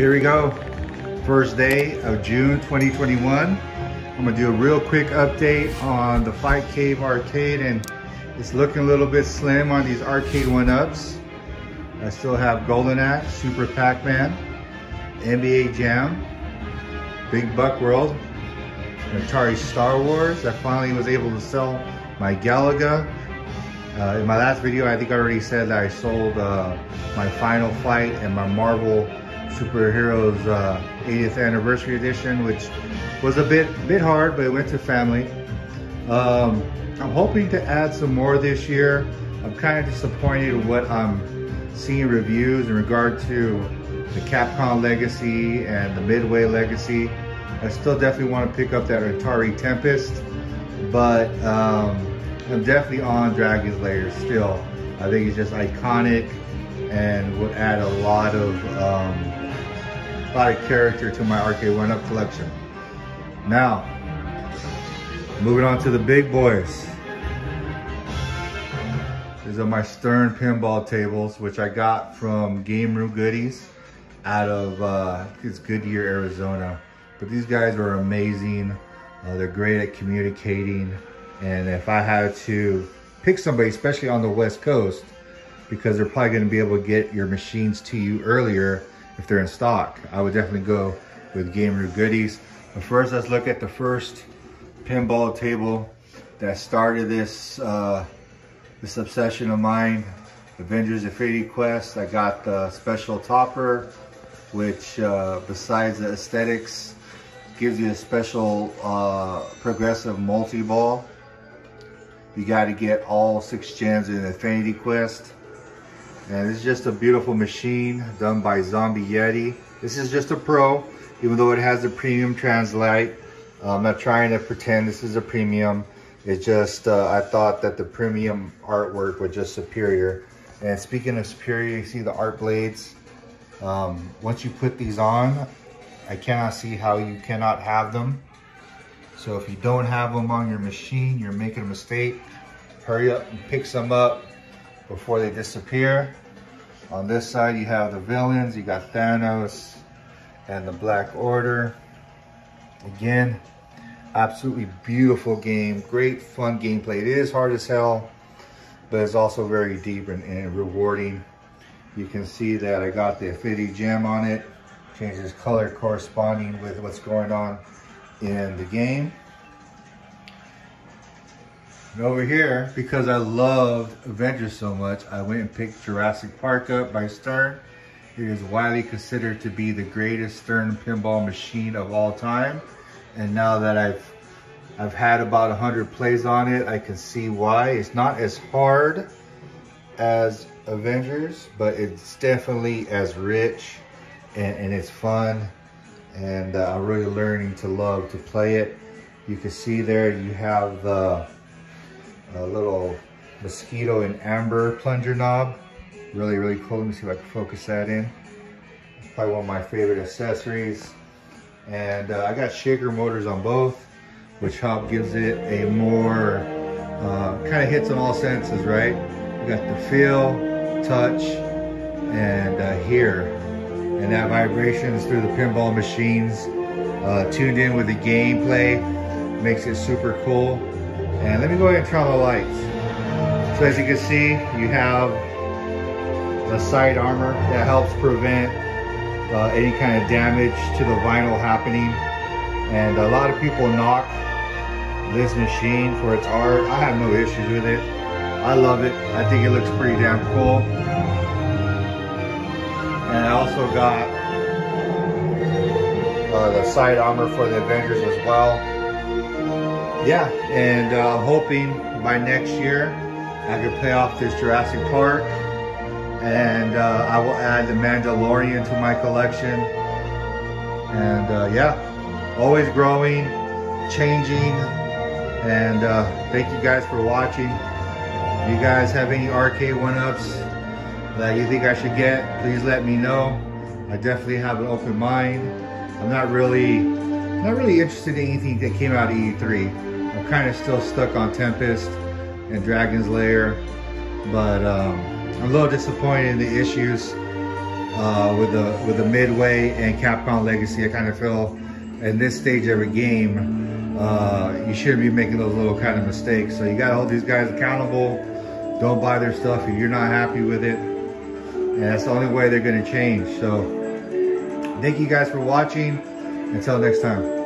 Here we go. First day of June 2021. I'm gonna do a real quick update on the Fight Cave arcade and it's looking a little bit slim on these Arcade1Ups. I still have Golden Axe, Super Pac-Man, NBA Jam, Big Buck World, Atari Star Wars. I finally was able to sell my Galaga. Uh, in my last video, I think I already said that I sold uh, my Final Fight and my Marvel Superheroes uh, 80th Anniversary Edition, which was a bit bit hard, but it went to family. Um, I'm hoping to add some more this year. I'm kind of disappointed what I'm seeing reviews in regard to the Capcom Legacy and the Midway Legacy. I still definitely want to pick up that Atari Tempest, but um, I'm definitely on Dragon's Lair still. I think it's just iconic and would add a lot of um, a lot of character to my Arcade1Up collection. Now, moving on to the big boys. These are my Stern pinball tables, which I got from Game Room Goodies out of uh, it's Goodyear, Arizona. But these guys are amazing. Uh, they're great at communicating. And if I had to pick somebody, especially on the West Coast, because they're probably going to be able to get your machines to you earlier if they're in stock. I would definitely go with Game Room Goodies. But first, let's look at the first pinball table that started this uh, this obsession of mine. Avengers Infinity Quest. I got the special topper, which uh, besides the aesthetics, gives you a special uh, progressive multi-ball. You got to get all six gems in Infinity Quest. And it's just a beautiful machine done by Zombie Yeti. This is just a pro, even though it has a premium Translite. I'm not trying to pretend this is a premium. It's just, uh, I thought that the premium artwork was just superior. And speaking of superior, you see the art blades. Um, once you put these on, I cannot see how you cannot have them. So if you don't have them on your machine, you're making a mistake. Hurry up and pick some up before they disappear. On this side, you have the villains. You got Thanos and the Black Order. Again, absolutely beautiful game. Great fun gameplay. It is hard as hell, but it's also very deep and, and rewarding. You can see that I got the Infinity Gem on it. Changes color corresponding with what's going on in the game. And over here, because I loved Avengers so much, I went and picked Jurassic Park up by Stern. It is widely considered to be the greatest Stern pinball machine of all time. And now that I've I've had about 100 plays on it, I can see why. It's not as hard as Avengers, but it's definitely as rich and, and it's fun. And uh, I'm really learning to love to play it. You can see there you have the a little mosquito and amber plunger knob. Really, really cool. Let me see if I can focus that in. It's probably one of my favorite accessories. And uh, I got shaker motors on both, which help gives it a more, uh, kind of hits on all senses, right? You got the feel, touch, and uh, hear. And that vibrations through the pinball machines, uh, tuned in with the gameplay, makes it super cool. And let me go ahead and turn on the lights. So as you can see, you have the side armor that helps prevent uh, any kind of damage to the vinyl happening. And a lot of people knock this machine for its art. I have no issues with it. I love it. I think it looks pretty damn cool. And I also got uh, the side armor for the Avengers as well. Yeah, and uh, I'm hoping by next year I can pay off this Jurassic Park and uh, I will add the Mandalorian to my collection. And uh, yeah, always growing, changing, and uh, thank you guys for watching. If you guys have any Arcade1Ups that you think I should get, please let me know. I definitely have an open mind. I'm not really, not really interested in anything that came out of E3. I'm kind of still stuck on Tempest and Dragon's Lair, but um, I'm a little disappointed in the issues. uh, with the with the Midway and Capcom Legacy. I kind of feel in this stage of a game, uh, you shouldn't be making those little kind of mistakes. So you gotta hold these guys accountable. Don't buy their stuff if you're not happy with it. And that's the only way they're gonna change. So thank you guys for watching. Until next time.